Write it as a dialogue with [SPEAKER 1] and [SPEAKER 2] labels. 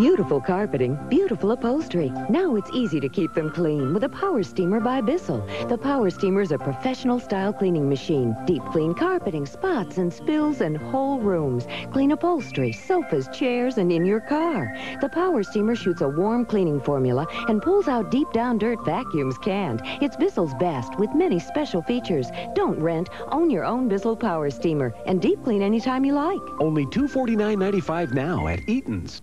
[SPEAKER 1] Beautiful carpeting, beautiful upholstery. Now it's easy to keep them clean with a Power Steamer by Bissell. The Power Steamer is a professional style cleaning machine. Deep clean carpeting, spots and spills and whole rooms. Clean upholstery, sofas, chairs, and in your car. The Power Steamer shoots a warm cleaning formula and pulls out deep down dirt vacuums can't. It's Bissell's best with many special features. Don't rent, own your own Bissell Power Steamer and deep clean anytime you like.
[SPEAKER 2] Only $249.95 now at Eaton's.